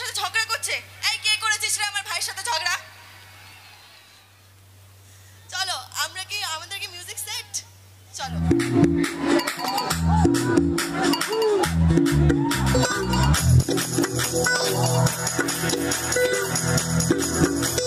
সাথে ঝগড়া করছে? এই কে করেছিস রে আমার ভাইয়ের সাথে ঝগড়া? চলো, আমরা কি, আমাদের কি মিউজিক সেট চলো। Thank you.